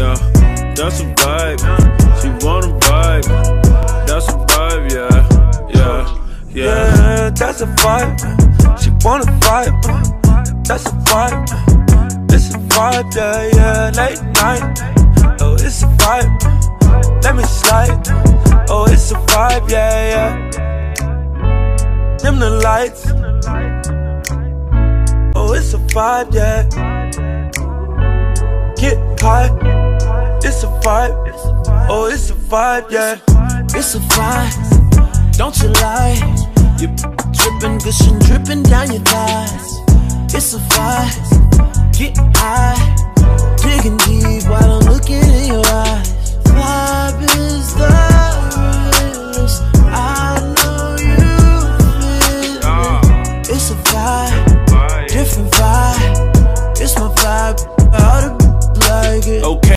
yeah. That's a vibe. She wanna vibe. That's a vibe, yeah, yeah, yeah. Yeah, that's a vibe. She wanna vibe. That's a vibe. It's a vibe, yeah, yeah. Late night. Oh, it's a vibe. Let me slide. Oh, it's a vibe, yeah, yeah. Dim the lights. Oh, it's a vibe, yeah. Get high. It's a vibe. Oh, it's a vibe, yeah. It's a vibe, don't you lie. You dripping, gushing, dripping down your thighs. It's a vibe,